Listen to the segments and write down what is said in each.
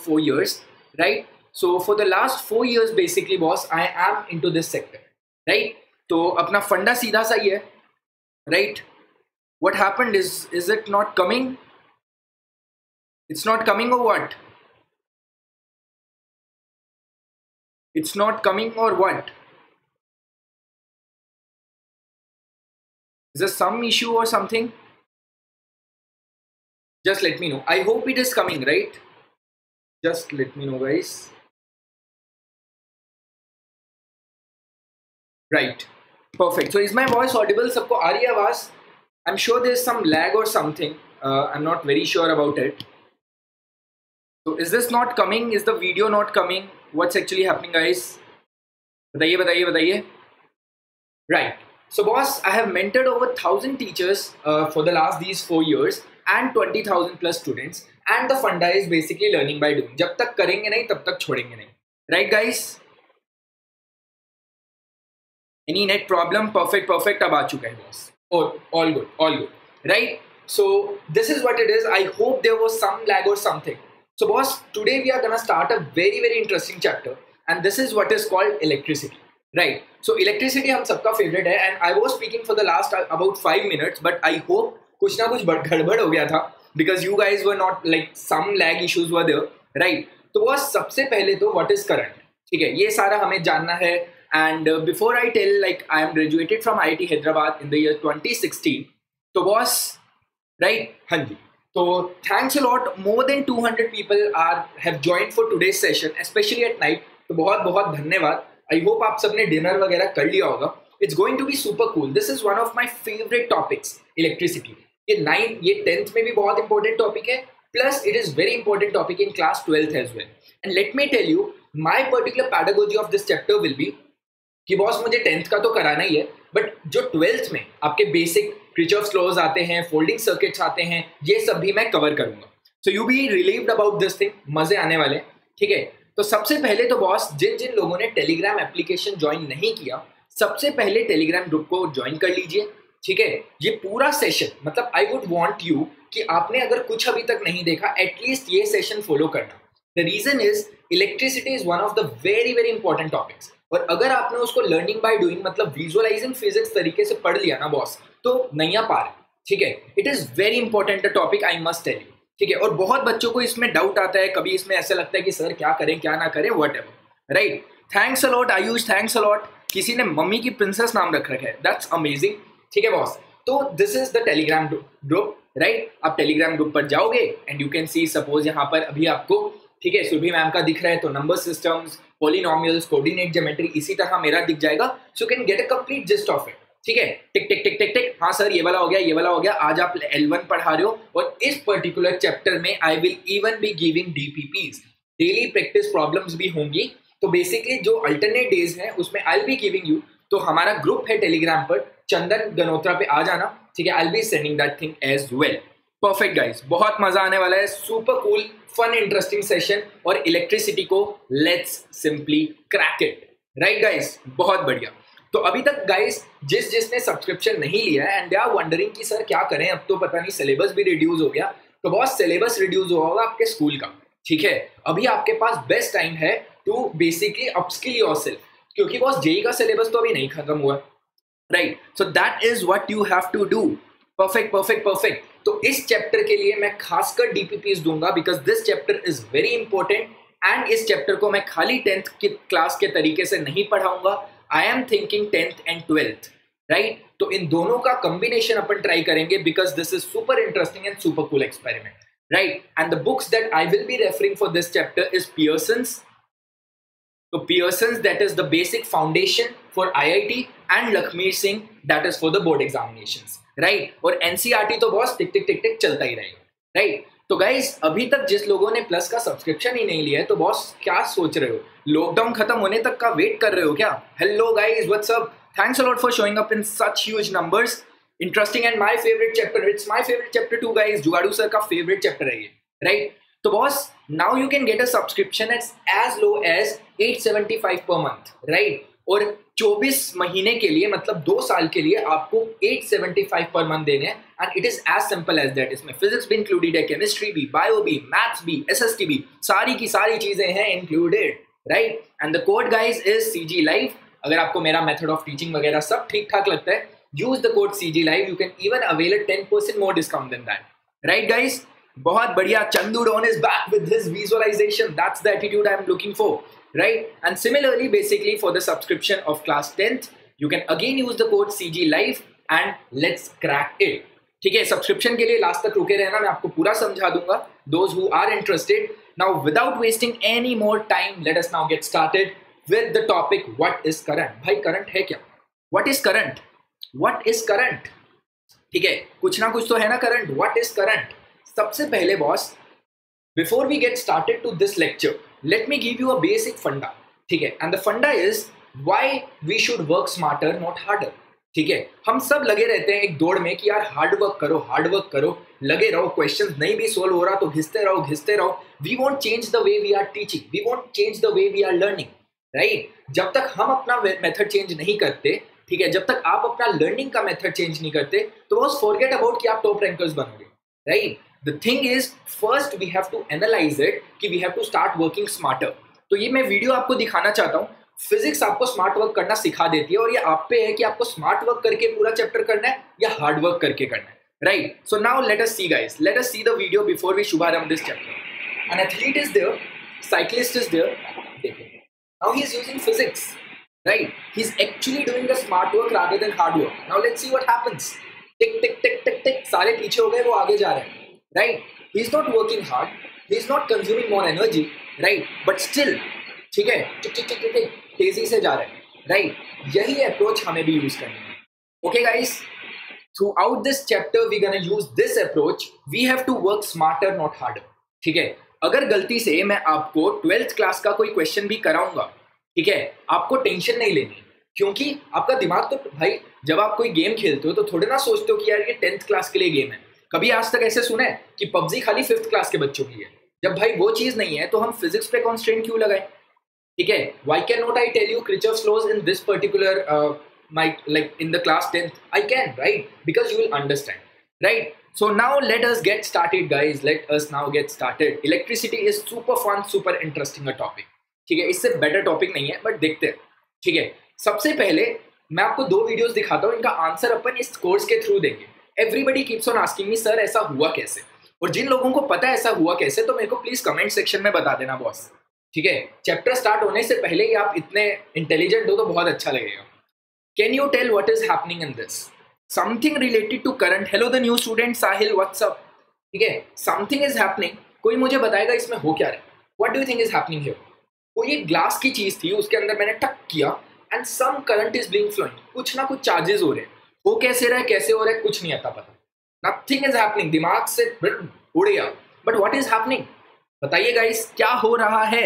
four years, right? So for the last four years, basically, boss, I am into this sector, right? तो अपना फंडा सीधा सा ही है right? What happened is, is it not coming? It's not coming or what? It's not coming or what? Is there some issue or something? Just let me know. I hope it is coming, right? just let me know guys. Right. Perfect. So is my voice audible? Sabko aa awaaz? I'm sure there's some lag or something. Uh, i'm not very sure about it. So is this not coming? Is the video not coming? What's actually happening guys? Bataiye bataiye bataiye. Right. So boss i have mentored over 1000 teachers uh, for the last these 4 years and 20000 plus students. And the फंडा is basically learning by doing जब तक करेंगे नहीं, तब तक छोड़ेंगे नहीं. Right guys any net problem perfect perfect अब आ चुका है बॉस और all good all good right so this is what it is I hope there was some lag और something so boss today we are gonna start a very very interesting chapter and this is what is called electricity right so electricity हम सबका favourite है. And I was speaking for the last about five minutes but I hope कुछ ना कुछ गड़बड़ हो गया था. Because you guys were not like some lag issues व राइट तो वह सबसे पहले तो वट इज़ करंट ठीक है, ये सारा हमें जानना है and before I tell like I am graduated from I T Hyderabad in the year twenty sixteen तो बॉस राइट हाँ जी तो thanks a lot more than two hundred people are have join for today session specially at night तो बहुत बहुत धन्यवाद। I hope आप सबने डिनर वगैरह कर लिया होगा। It's going to be super cool this is one of my favourite topics electricity ये नाइन ये टेंथ में भी बहुत इंपॉर्टेंट टॉपिक है plus it is very important topic in class twelfth as well and let me tell you my particular pedagogy of this chapter will be कि boss मुझे tenth का तो कराना ही है बट जो ट्वेल्थ में आपके बेसिक क्रिचर्स लॉज आते हैं फोल्डिंग सर्किट्स आते हैं, ये सब भी मैं कवर करूँगा। So you be relieved about this thing मज़े आने वाले ठीक है? तो सबसे पहले तो बॉस जिन जिन लोगों ने टेलीग्राम एप्लीकेशन ज्वाइन नहीं किया, सबसे पहले टेलीग्राम ग्रुप को ज्वाइन कर लीजिए। ठीक है? ये पूरा सेशन मतलब आई वुड वॉन्ट यू कि आपने अगर कुछ अभी तक नहीं देखा एटलीस्ट ये सेशन फॉलो करना the. Reason is electricity is one of the very very important topics और अगर आपने उसको लर्निंग बाय डूइंग मतलब विजुअलाइजिंग फिजिक्स तरीके से पढ़ लिया ना बॉस तो नैया पार ठीक है? It is very important topic I must tell you ठीक है? और बहुत बच्चों को इसमें डाउट आता है, कभी इसमें ऐसा लगता है कि, सर, क्या करें, क्या ना करें whatever right thanks a lot Ayush thanks a lot किसी ने मम्मी की प्रिंसेस नाम रख रखा है। दैट्स अमेजिंग ठीक है बॉस तो this is the Telegram group right आप टेलीग्राम ग्रुप पर जाओगे and you can see suppose यहाँ पर अभी आपको, ठीक है सुरभि मैम का दिख रहा है तो number systems polynomials coordinate geometry इसी तरह मेरा दिख जाएगा so can get a complete gist of it ठीक है? टिक टिक टिक टिक टिक हाँ सर ये वाला हो गया, ये वाला हो गया, आज आप एल वन पढ़ा रहे हो, और इस पर्टिकुलर चैप्टर में I will even be giving DPPs daily practice problems भी होंगी तो बेसिकली जो अल्टरनेट डेज़ है, उसमें I will be giving you तो हमारा ग्रुप है टेलीग्राम पर। चंदन गनोत्रा पे आ जाना। ठीक है I be sending that thing as well perfect guys बहुत मज़ा आने वाला है। Super cool fun interesting session और इलेक्ट्रिसिटी को let's simply crack it right guys बहुत बढ़िया। तो अभी तक गाइस जिस जिसने सब्सक्रिप्शन नहीं लिया है एंड दे आर वंडरिंग कि, सर, क्या करें? अब तो पता नहीं सिलेबस भी रिड्यूस हो गया। तो बहुत सिलेबस रिड्यूस हुआ होगा आपके स्कूल का। ठीक है? अभी आपके पास बेस्ट टाइम है to basically upskill yourself क्योंकि बॉस जेई का सिलेबस तो अभी नहीं खत्म हुआ। Right so that is what you have to do perfect perfect perfect तो इस चैप्टर के लिए मैं खासकर डीपीपीज दूँगा because this chapter is very important and इस चैप्टर को मैं खाली टेंथ की क्लास के तरीके से नहीं पढ़ाऊँगा। I am thinking tenth and twelfth right तो इन दोनों का कॉम्बिनेशन अपन ट्राई करेंगे because this is super interesting and super cool experiment right and the books that I will be referring for this chapter is Pearson's तो is the basic foundation for I I T and Lakhmir Singh that is for the board examination right और NCERT तो बहुत टिक टिक टिक टिक चलता ही रहेगा right तो guys अभी तक जिस लोगों ने प्लस का सब्सक्रिप्शन ही नहीं लिया है तो बॉस क्या सोच रहे हो? लॉकडाउन खत्म होने तक का वेट कर रहे हो क्या? Hello guys what's up thanks a lot for showing up in such huge numbers interesting and my favourite chapter it's my favourite chapter too guys जुगाड़ू sir का फेवरेट चैप्टर है ये राइट तो boss now you can get a subscription at as low as 875 per month right और 24 महीने के लिए मतलब दो साल के लिए आपको 875 पर मंथ देने हैं। And it is as simple as that इसमें फिजिक्स भी इंक्लूडेड है केमिस्ट्री भी बायो भी मैथ्स भी एसएसटी भी, सारी की सारी चीज़ें हैं included right and the code guys is CG live अगर आपको मेरा मेथड ऑफ़ टीचिंग वगैरह सब ठीक ठाक लगता है use the code CG live you can even avail ten percent more discount then that right guys बहुत बढ़िया Chandu don is back with his visualisation that's the attitude I am looking for right? And similarly, basically for the subscription of class 10th, you can again use the code CG Live and let's crack it. ठीक है subscription के लिए last तक रुके रहना मैं आपको पूरा समझा दूँगा those who are interested now without wasting any more time let us now get started with the topic what is current भाई करंट है क्या? What is current what is current ठीक है कुछ ना कुछ तो है ना करंट व्हाट इज़ करंट सबसे पहले boss before we get started to this lecture let me give you a basic funda, ठीक है? And the funda is why we should work smarter not harder ठीक है? हम सब लगे रहते हैं एक दौड़ में कि यार हार्ड वर्क करो हार्ड वर्क करो, लगे रहो क्वेश्चन नहीं भी सोल्व हो रहा तो घिसते रहो घिसते रहो। We want change the way we are teaching we want change the way we are learning right जब तक हम अपना मेथड चेंज नहीं करते, ठीक है? जब तक आप अपना लर्निंग का मेथड चेंज नहीं करते तो बस फॉरगेट अबाउट कि आप टॉप रैंकर्स बनोगे right the thing is first we have to analyse it कि we have to start working smarter तो ये मैं वीडियो आपको दिखाना चाहता हूँ। फिजिक्स आपको स्मार्ट वर्क करना सिखा देती है और ये आप पे है कि आपको स्मार्ट वर्क करके पूरा चैप्टर करना है या हार्ड वर्क करके करना है। Right so now let us see guys let us see the video before we शुभारंभ this chapter an athlete is there cyclist is there देखो। Now he is using physics right? He's actually doing the smart work rather than hard work. Now let's see what happens. टिक टिक टिक टिक टिक सारे पीछे हो गए, वो आगे जा रहे हैं। Right? He's not working hard. He's not consuming more energy, right? But still, ठीक है? टिक टिक टिक टिक तेज़ी से जा रहे हैं राइट यही अप्रोच हमें भी यूज़ करनी है। Okay guys throughout this chapter we're going to use this approach. We have to work smarter, not harder. ठीक है? अगर गलती से मैं आपको ट्वेल्थ क्लास का कोई क्वेश्चन भी कराऊँगा, ठीक है? आपको टेंशन नहीं लेनी। क्योंकि आपका दिमाग तो भाई, जब आप कोई गेम खेलते हो तो थोड़े ना सोचते हो कि यार ये टेंथ क्लास के लिए गेम है। कभी आज तक ऐसे सुना है कि पबजी खाली फिफ्थ क्लास के बच्चों की है? जब भाई वो चीज़ नहीं है तो हम फिजिक्स पे कॉन्स्टेंट क्यों लगाए? ठीक है? Why can not I tell you creature flows in this particular my like in the class tenth I can right because you will understand right so now let us get started, guys. Let us now get started. Electricity is super fun, super interesting a topic. ठीक है? इससे better topic नहीं है but देखते हैं। ठीक है? सबसे पहले मैं आपको दो वीडियोस दिखाता हूँ। इनका आंसर अपन इस कोर्स के थ्रू देंगे। Everybody keeps on asking me sir ऐसा हुआ कैसे? और जिन लोगों को पता है ऐसा हुआ कैसे तो मेरे को प्लीज़ कमेंट सेक्शन में बता देना बॉस ठीक है? चैप्टर स्टार्ट होने से पहले ही आप इतने इंटेलिजेंट हो तो बहुत अच्छा लगेगा। Can you tell what is happening in this something related to current hello the new student Sahil what's up ठीक है? समथिंग इज़ हैपनिंग कोई मुझे बताएगा इसमें हो क्या रहा है? What do think is happening here कोई एक ग्लास की चीज़ थी, उसके अंदर मैंने टक किया and some current is being flowing कुछ ना कुछ चार्जेस हो रहे हैं। वो कैसे रहा है कैसे हो रहा है कुछ नहीं आता पता। नथिंग इज़ हैपनिंग दिमाग से उड़ गया। बट वॉट इज़ हैपनिंग बताइए गाइस क्या हो रहा है?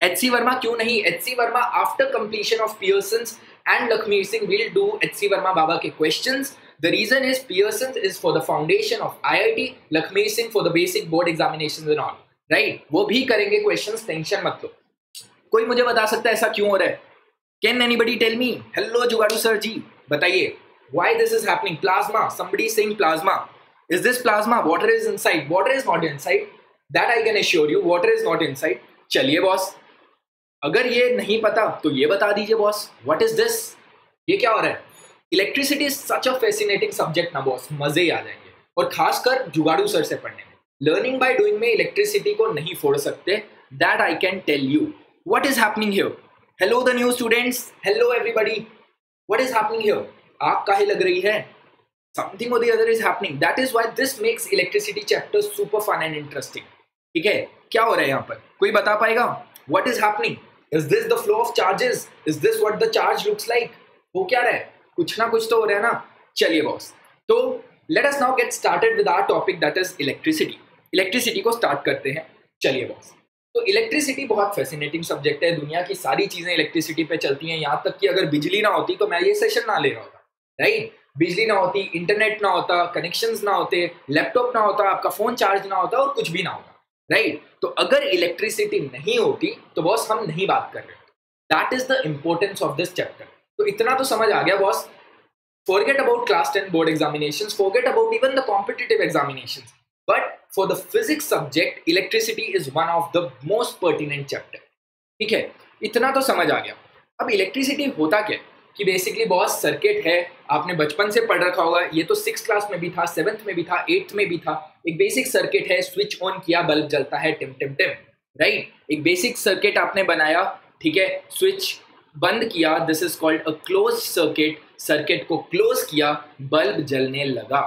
एच सी वर्मा क्यों नहीं? H C Verma after completion of Pearson and Lakshmi Singh will do H C Verma बाबा के question the reason is Pearson is for the foundation of I I T Lakshmi Singh for the basic board examination all right वो भी करेंगे question tension मत लो। कोई मुझे बता सकता है ऐसा क्यों हो रहा है? Can anybody tell me hello जुगाड़ू sir ji, बताइए। Why this is happening? Plasma. Somebody is saying plasma. Is this plasma? Water is inside. Water is not inside. That i can assure you, water is not inside. चलिए boss अगर ये नहीं पता तो ये बता दीजिए बॉस व्हाट इज़ दिस ये क्या हो रहा है? Electricity is such a fascinating subject ना बॉस मज़े ही आ जाएँगे और खासकर जुगाड़ू सर से पढ़ने में। लर्निंग बाय डूइंग में इलेक्ट्रिसिटी को नहीं फोड़ सकते। That I can tell you what is happening here hello the new students hello everybody what is happening here आग काहे लग रही है? समथिंग और other is happening that is why this makes electricity chapter super fun and interesting ठीक है? क्या हो रहा है यहाँ पर? कोई बता पाएगा? What is happening is this the flow of charges is this what the charge looks like वो क्या रहा है? कुछ ना कुछ तो हो रहा है ना? चलिए बॉस तो let us now get started with our topic that is electricity electricity को स्टार्ट करते हैं. चलिए बॉस तो इलेक्ट्रिसिटी बहुत फैसिनेटिंग सब्जेक्ट है. दुनिया की सारी चीज़ें इलेक्ट्रिसिटी पे चलती हैं. यहाँ तक कि अगर बिजली ना होती तो मैं ये सेशन ना ले रहा होता। राइट? बिजली ना होती इंटरनेट ना होता कनेक्शन ना होते लैपटॉप ना होता, आपका फ़ोन चार्ज ना होता और कुछ भी ना होता, राइट? तो अगर इलेक्ट्रिसिटी नहीं होती तो बॉस हम नहीं बात कर रहे। That is the importance of this chapter तो इतना तो समझ आ गया boss forget about class 10 board examinations, forget about even the competitive examinations. But for the physics subject, electricity is one of the most pertinent chapter. ठीक है? इतना तो समझ आ गया। अब इलेक्ट्रिसिटी होता क्या? कि बेसिकली बहुत सर्किट है। आपने बचपन से पढ़ रखा होगा। ये तो सिक्स क्लास में भी था सेवन्थ में भी था एट्थ में भी था। एक बेसिक सर्किट है स्विच ऑन किया बल्ब जलता है, टिम टिम टिम राइट एक बेसिक सर्किट आपने बनाया, ठीक है? स्विच बंद किया this is called a close circuit circuit को क्लोज किया बल्ब जलने लगा,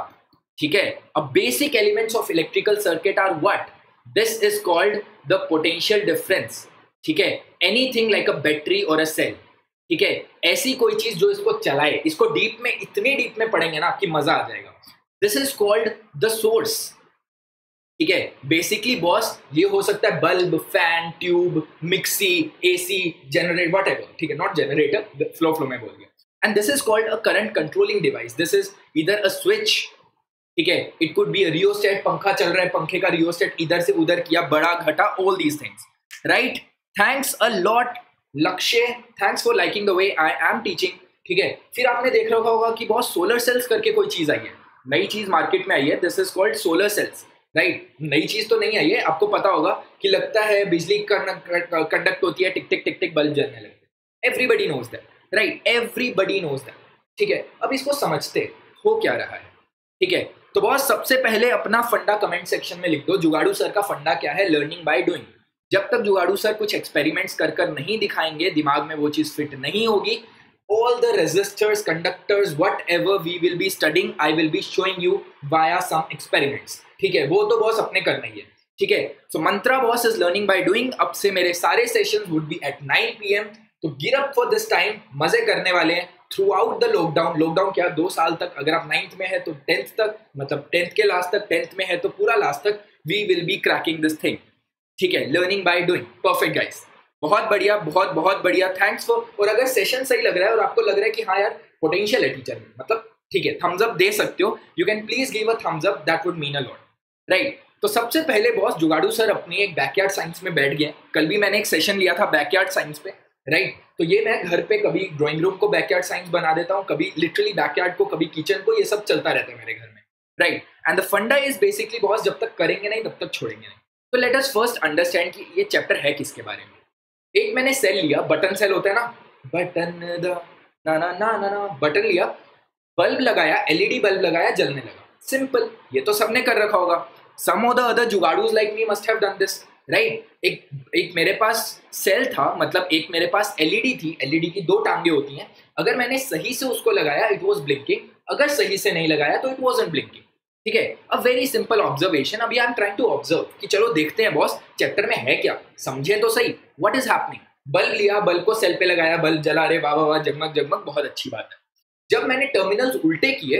ठीक है? अब basic elements of electrical circuit are what this is called the potential difference ठीक है? एनीथिंग लाइक अ बैटरी और अ सेल ठीक है? ऐसी कोई चीज़ जो इसको चलाए, इसको डीप में, इतने डीप में पढ़ेंगे ना आपकी मज़ा आ जाएगा। This is called the source ठीक है? बेसिकली बॉस ये हो सकता है bulb fan tube mixie AC generate whatever ठीक है? नॉट जनरेटर फ्लो फ्लो में बोल गया। And this is called a current controlling device this is इधर अ स्विच ठीक है? इट कुड बी रियोस्टेट पंखा चल रहा है, पंखे का रियोस्टेट इधर से उधर किया, बड़ा, घटा all these things right thanks a lot Lakshya thanks for liking the way I am teaching ठीक है? फिर आपने देख रखा होगा कि बहुत सोलर सेल्स करके कोई चीज़ आई है। नई चीज़ मार्केट में आई है। This is called solar cells right नई चीज़ तो नहीं आई है। आपको पता होगा कि लगता है बिजली कंडक्ट होती है। टिक टिक टिक टिक बल्ब जलने लगते everybody knows that right everybody knows that ठीक है? अब इसको समझते हो। क्या रहा है? ठीक है? तो बहुत सबसे पहले अपना फंडा कमेंट सेक्शन में लिख दो। जुगाड़ू सर का फंडा क्या है? लर्निंग बाय डूइंग जब तक जुगाड़ू सर कुछ एक्सपेरिमेंट्स कर कर नहीं दिखाएँगे, दिमाग में वो चीज़ फिट नहीं होगी। All the resistors, conductors, whatever we will be studying, i will be showing you via some experiments. ठीक है? वो तो बॉस अपने करना ही है। ठीक है? So mantra boss is learning by doing अब से मेरे सारे sessions would be at 9 PM तो gear up for this time मज़े करने वाले हैं। Throughout the lockdown lockdown क्या? दो साल तक। अगर आप नाइन्थ में है तो टेंथ तक मतलब टेंथ के लास्ट तक टेंथ में है तो पूरा लास्ट तक we will be cracking this thing ठीक है learning by doing perfect guys बहुत बढ़िया, बहुत बहुत बढ़िया. थैंक्स फॉर और अगर सेशन सही लग रहा है और आपको लग रहा है कि हाँ यार पोटेंशियल है टीचर में मतलब ठीक है थम्स अप दे सकते हो. You can please give a thumbs up that would mean a lot right तो सबसे पहले बॉस जुगाड़ू सर अपनी एक बैकयार्ड साइंस में बैठ गए कल भी मैंने एक सेशन लिया था बैकयार्ड साइंस पे. राइट तो ये मैं घर पे कभी ड्राइंग रूम को बैकयार्ड साइंस बना देता हूँ. कभी लिटरली बैकयार्ड को, कभी किचन को, ये सब चलता रहता है मेरे घर में. Right and the funda is basically boss जब तक करेंगे नहीं, तब तक छोड़ेंगे नहीं. तो लेट अस फ़र्स्ट अंडरस्टैंड कि ये चैप्टर है किसके बारे में? एक मैंने सेल लिया बटन सेल होता है ना? बटन द ना ना ना ना ना बटन लिया बल्ब लगाया एलईडी बल्ब लगाया, जलने लगा। सिंपल ये तो सबने कर रखा होगा। Some of the other जुगाड़ूज like me must have done this right एक एक मेरे पास सेल था मतलब एक मेरे पास एलईडी थी एलईडी की दो टांगे होती हैं। अगर मैंने सही से उसको लगाया इट वाज ब्लिंकिंग अगर सही से नहीं लगाया तो इट वाजंट ब्लिंकिंग ठीक है? अ वेरी सिंपल ऑब्जर्वेशन अभी I am trying to observe कि चलो देखते हैं बॉस चैप्टर में है क्या? समझे तो सही। व्हाट इज़ हैपनिंग बल्ब लिया, बल्ब को सेल पे लगाया, बल्ब जला रहे, वाह वाह जगमग जगमग, बहुत अच्छी बात है। जब मैंने टर्मिनल्स उल्टे किए,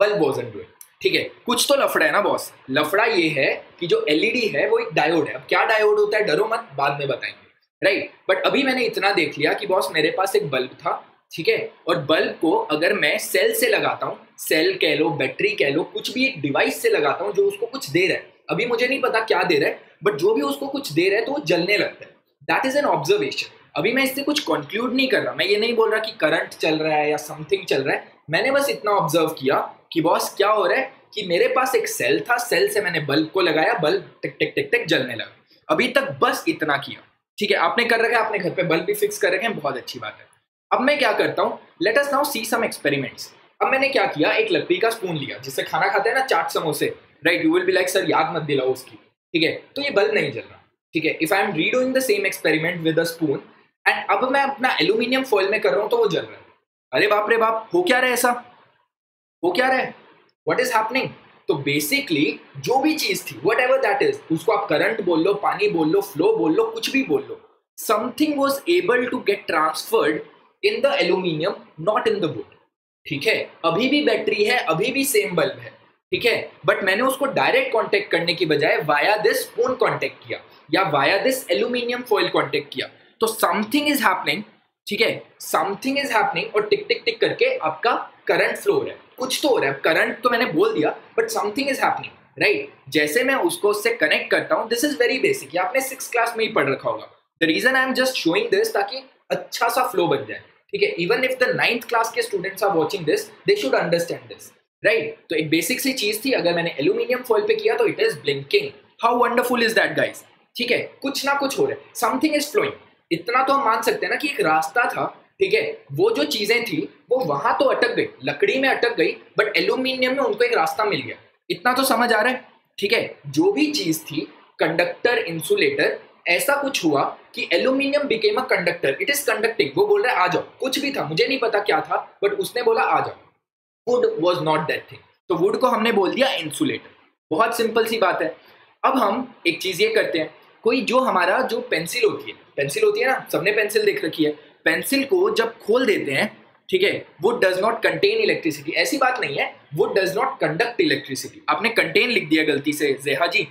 बल्ब वॉजन डूइंग ठीक है? कुछ तो लफड़ा है ना बॉस लफड़ा ये है कि जो एलईडी है, वो एक डायोड है। अब क्या डायोड होता है, डरो मत, बाद में बताएँगे। राइट बट अभी मैंने इतना देख लिया कि बॉस मेरे पास एक बल्ब था, ठीक है? और बल्ब को अगर मैं सेल से लगाता हूँ सेल कह लो, बैटरी कह लो, कुछ भी एक डिवाइस से लगाता हूँ जो उसको कुछ दे रहा है। अभी मुझे नहीं पता क्या दे रहा है बट जो भी उसको कुछ दे रहा है तो वो जलने लगता है। दैट इज़ एन ऑब्जर्वेशन अभी मैं इससे कुछ कंक्लूड नहीं कर रहा। मैं ये नहीं बोल रहा कि करंट चल रहा है या समथिंग चल रहा है। मैंने बस इतना ऑब्ज़र्व किया कि बॉस क्या हो रहा है कि मेरे पास एक सेल था। सेल से मैंने बल्ब को लगाया बल्ब टिक टिक टिक टिक जलने लगा। अभी तक बस इतना किया। ठीक है, आपने कर रखा है अपने घर पे बल्ब भी फिक्स कर रखे हैं, बहुत अच्छी बात है। अब मैं क्या करता हूँ let us now see some experiments अब मैंने क्या किया? एक लकड़ी का स्पून लिया, जिससे खाना खाते हैं ना चाट समोसे। Right you will be like sir, याद मत दिलाओ उसकी। ठीक है? तो ये बल्ब नहीं जल रहा। ठीक है? If I am redoing the same experiment with a spoon and अब मैं अपना एल्यूमिनियम फॉइल में कर रहा हूँ तो वो जल रहा है। अरे बाप रे बाप, हो क्या रहा है ऐसा? हो क्या रहा है? वट इज़ हैपनिंग तो बेसिकली जो भी चीज़ थी वट एवर दैट इज़ उसको आप करंट बोल लो, पानी बोल लो फ्लो बोल लो, कुछ भी बोल लो something was able to get transferred in the aluminium not in the wood ठीक है? अभी भी बैटरी है, अभी भी सेम बल्ब है, ठीक है? बट मैंने उसको डायरेक्ट कांटेक्ट करने की बजाय वाया दिस फ़ोन कांटेक्ट किया, या via this aluminium foil contact किया। तो समथिंग इज़ हैपनिंग ठीक है? समथिंग इज़ हैपनिंग और टिक टिक टिक करके आपका करंट फ्लो हो रहा है। कुछ तो हो रहा है। करंट तो मैंने बोल दिया but something is happening right जैसे मैं उसको उससे कनेक्ट करता हूँ दिस इज़ वेरी बेसिक ये आपने सिक्स क्लास में ही पढ़ रखा होगा। The reason I am just showing this ताकि अच्छा सा फ्लो बन जाए। ठीक है? Even if the ninth class के students are watching this they should understand this right तो एक बेसिक सी चीज़ थी, अगर मैंने एल्यूमिनियम फॉइल पे किया तो it is blinking how wonderful is that guys ठीक है? कुछ ना कुछ हो रहा है। समथिंग इज़ फ्लोइंग इतना तो हम मान सकते हैं ना कि एक रास्ता था, ठीक है? वो जो चीज़ें थी, वो वहाँ तो अटक गई, लकड़ी में अटक गई बट एल्यूमिनियम में उनको एक रास्ता मिल गया। इतना तो समझ आ रहा है? ठीक है? जो भी चीज़ थी कंडक्टर इंसुलेटर ऐसा कुछ हुआ कि aluminium became a conductor it is conducting वो बोल रहा है, आ जाओ. कुछ भी था, मुझे नहीं पता क्या था बट उसने बोला, आ जाओ. Wood was not that thing तो वुड को हमने बोल दिया इंसुलेटर बहुत सिंपल सी बात है। अब हम एक चीज़ ये करते हैं। कोई जो हमारा जो पेंसिल होती है पेंसिल होती है ना, सबने पेंसिल देख रखी है। पेंसिल को जब खोल देते हैं, ठीक है wood does not contain electricity ऐसी बात नहीं है wood does not conduct electricity आपने कंटेन लिख दिया गलती से, जेहा जी,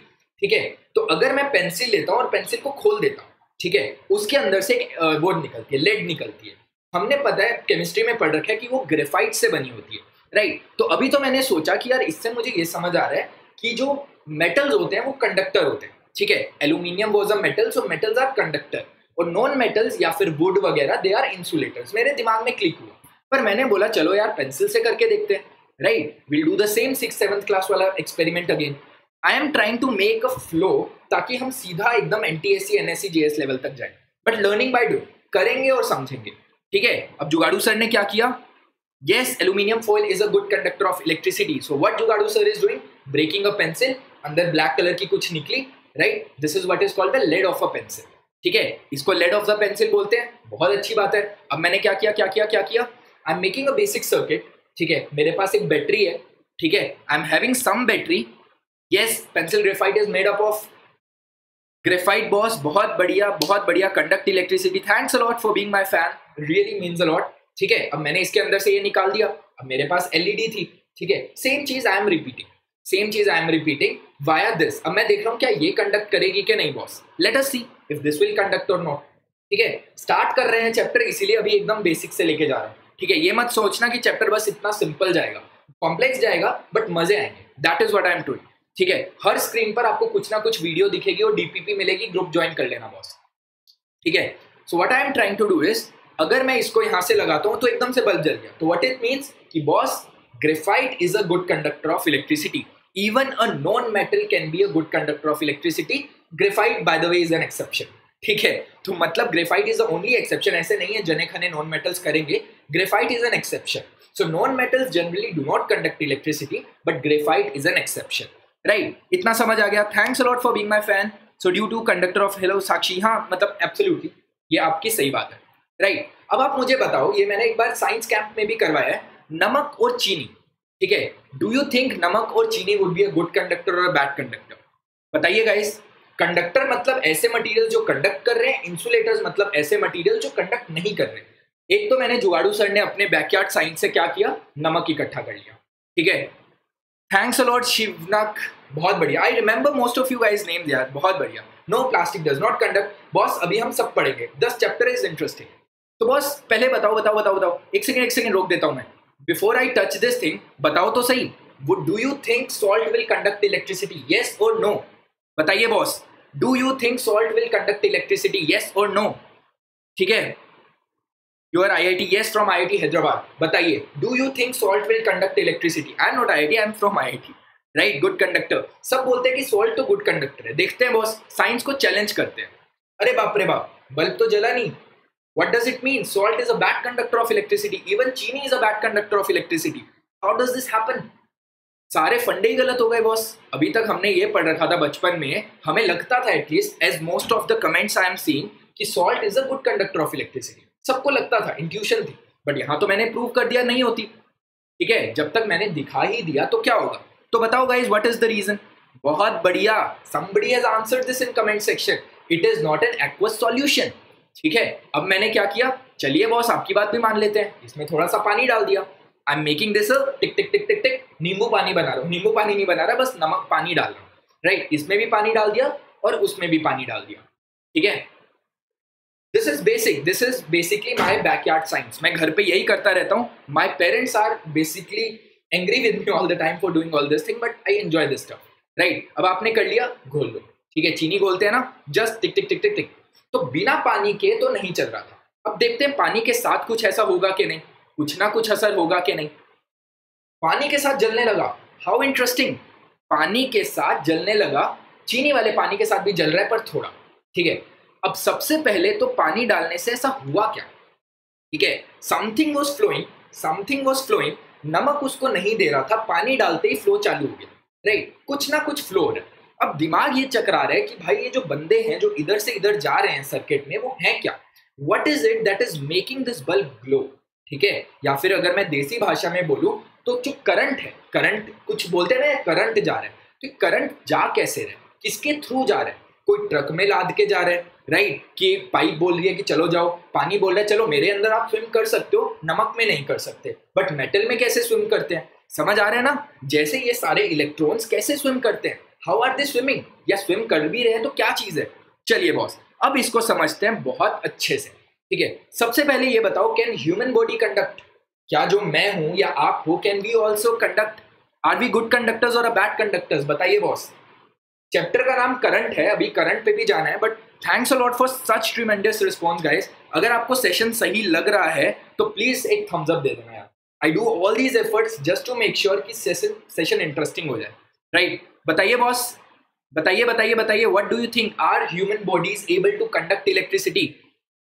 ठीक है? तो अगर मैं पेंसिल लेता हूँ और पेंसिल को खोल देता हूँ ठीक है? उसके अंदर से एक वो निकलती है लेड निकलती है। हमने पता है केमिस्ट्री में पढ़ रखा है कि वो ग्रेफाइट से बनी होती है राइट तो अभी तो मैंने सोचा कि यार इससे मुझे ये समझ आ रहा है कि जो मेटल्स होते हैं, वो कंडक्टर होते हैं, ठीक है? Aluminium was a metal so metals are conductor और नॉन मेटल्स या फिर वुड वगैरह दे आर इंसुलेटर्स मेरे दिमाग में क्लिक हुआ। पर मैंने बोला, चलो यार पेंसिल से करके देखते हैं right will do the same six seventh class वाला experiment again I am trying to make a flow ताकि हम सीधा एकदम N T S C N S C G S level तक जाए। बट लर्निंग बाय डू करेंगे और समझेंगे। ठीक है? अब जुगाड़ू सर ने क्या किया? Yes, aluminium foil is a good conductor of electricity. So what jugadu sir is doing? Breaking a pencil, अंदर ब्लैक कलर की कुछ निकली right this is what is called the lead of a pencil ठीक है? इसको lead of the pencil बोलते हैं। बहुत अच्छी बात है। अब मैंने क्या किया क्या किया क्या किया? I am making a basic circuit ठीक है? मेरे पास एक बैटरी है। ठीक है? I am having some battery yes pencil graphite is made up of graphite boss बहुत बढ़िया बहुत बढ़िया conduct electricity thanks a lot for being my fan really means a lot ठीक है? अब मैंने इसके अंदर से ये निकाल दिया। अब मेरे पास एलईडी थी। ठीक है? सेम चीज़ I am repeating same cheese I am repeating via this अब मैं देख रहा हूँ, क्या ये कंडक्ट करेगी कि नहीं boss let us see if this will conduct और नॉट ठीक है? स्टार्ट कर रहे हैं चैप्टर इसीलिए अभी एकदम बेसिक से लेके जा रहे हैं। ठीक है? ये मत सोचना कि चैप्टर बस इतना सिंपल जाएगा। कॉम्प्लेक्स जाएगा बट मज़े आएँगे। That is what I am doing ठीक है? हर स्क्रीन पर आपको कुछ ना कुछ वीडियो दिखेगी और डीपीपी मिलेगी, ग्रुप ज्वाइन कर लेना बॉस ठीक है? So what I am trying to do is अगर मैं इसको यहाँ से लगाता हूँ तो एकदम से बल्ब जल गया। तो वट इट मीन्स कि boss graphite is a good conductor of electricity even a non metal can be a good conductor of electricity graphite by the way is an exception ठीक है? तो मतलब graphite is the only exception ऐसे नहीं है, जने खने non metals करेंगे। Graphite is an exception so non metals generally do not conduct electricity but graphite is an exception right right, इतना समझ आ गया। Thanks a lot for being my fan so due to conductor of hello Sakshi हाँ मतलब absolutely ये आपकी सही बात है। राइट right, अब आप मुझे बताओ ये मैंने एक बार साइंस कैंप में भी करवाया है नमक और चीनी। ठीक है? डू यू थिंक नमक और चीनी would be a good conductor और बैड कंडक्टर बताइए गाइस कंडक्टर मतलब ऐसे मटेरियल जो कंडक्ट कर रहे हैं इंसुलेटर्स मतलब ऐसे मटेरियल जो कंडक्ट नहीं कर रहे। एक तो मैंने जुगाड़ू सर ने अपने बैकयार्ड साइंस से क्या किया? नमक इकट्ठा कर लिया। ठीक है? थैंक्स अलॉट शिवनक बहुत बढ़िया। I remember most of you guys name यार। बहुत बढ़िया। No plastic does not conduct boss, अभी हम सब पढ़ेंगे। दस चैप्टर इज़ इंटरेस्टिंग तो बॉस, पहले बताओ बताओ बताओ बताओ। एक सेकंड एक सेकंड रोक देता हूँ मैं। Before I touch this thing बताओ तो सही। Would do you think salt will conduct electricity yes और नो बताइए, boss. Do you think salt will conduct electricity yes और नो ठीक है? You're I I T yes from I I T Hyderabad बताइए do you think salt will conduct electricity I am not I I T am from I I T right good conductor सब बोलते हैं कि salt तो good conductor है। देखते हैं boss science को चैलेंज करते हैं। अरे बाप रे बाप बल्ब तो जला नहीं। What does it mean? Salt is a bad conductor of electricity. Even chini is a bad conductor of electricity. How does this happen? सारे फंडे ही गलत हो गए बॉस अभी तक हमने ये पढ़ रखा था बचपन में, हमें लगता था at least as most of the comments I am seeing कि salt is a good conductor of electricity सबको लगता था इंट्यूशन थी। बट यहाँ तो मैंने प्रूव कर दिया, नहीं होती। ठीक है? जब तक मैंने दिखा ही दिया तो क्या होगा? तो बताओ guys what is the reason बहुत बढ़िया। Somebody has answered this in comment section. It is not an aqueous solution. ठीक है? अब मैंने क्या किया? चलिए बॉस आपकी बात भी मान लेते हैं। इसमें थोड़ा सा पानी डाल दिया। I am making this tick tick tick tick tick नींबू पानी बना रहा हूँ। नींबू पानी नहीं बना रहा, बस नमक पानी डाल रहा हूँ। राइट इसमें भी पानी डाल दिया और उसमें भी पानी डाल दिया। ठीक है? This is basic this is basically my backyard science मैं घर पे यही करता रहता हूँ. My parents are basically angry with me all the time for doing all this thing but I enjoy this stuff right अब आपने कर लिया, घोल लो ठीक है? चीनी घोलते हैं ना? जस्ट टिक टिक टिक टिक टिक तो बिना पानी के तो नहीं चल रहा था. अब देखते हैं पानी के साथ कुछ ऐसा होगा कि नहीं? कुछ ना कुछ असर होगा कि नहीं? पानी के साथ जलने लगा. हाउ इंटरेस्टिंग पानी के साथ जलने लगा. चीनी वाले पानी के साथ भी जल रहा है, पर थोड़ा. ठीक है? अब सबसे पहले तो पानी डालने से ऐसा हुआ क्या? ठीक है something was flowing something was flowing नमक उसको नहीं दे रहा था, पानी डालते ही फ्लो चालू हो गया राइट कुछ ना कुछ फ्लो रहा अब दिमाग ये चकरा रहा है कि भाई ये जो बंदे हैं, जो इधर से इधर जा रहे हैं सर्किट में, वो है क्या? What is it that is making this bulb glow ठीक है, या फिर अगर मैं देसी भाषा में बोलूँ तो जो करंट है करंट कुछ बोलते ना करंट जा रहा है। तो करंट जा कैसे रहे किसके थ्रू जा रहा है? कोई ट्रक में लाद के जा रहे हैं राइट कि पाइप बोल रही है कि चलो जाओ। पानी बोल रहा है, चलो मेरे अंदर आप स्विम कर सकते हो, नमक में नहीं कर सकते। बट मेटल में कैसे स्विम करते हैं? समझ आ रहा है ना? जैसे ये सारे इलेक्ट्रॉन्स कैसे स्विम करते हैं? हाउ आर दे स्विमिंग या स्विम कर भी रहे हैं तो क्या चीज़ है? चलिए बॉस अब इसको समझते हैं बहुत अच्छे से। ठीक है? सबसे पहले ये बताओ कैन ह्यूमन बॉडी कंडक्ट क्या जो मैं हूँ या आप हो can we also conduct are we good conductors और अ बैड कंडक्टर्स बताइए बॉस चैप्टर का नाम करंट है, अभी करंट पे भी जाना है but thanks a lot for such tremendous response guys अगर आपको सेशन सही लग रहा है तो प्लीज़ एक थम्स अप दे देना यार। I do all these efforts just to make sure कि सेशन सेशन इंटरेस्टिंग हो जाए। Right right? बताइए बॉस बताइए बताइए बताइए what do you think are human bodies able to conduct electricity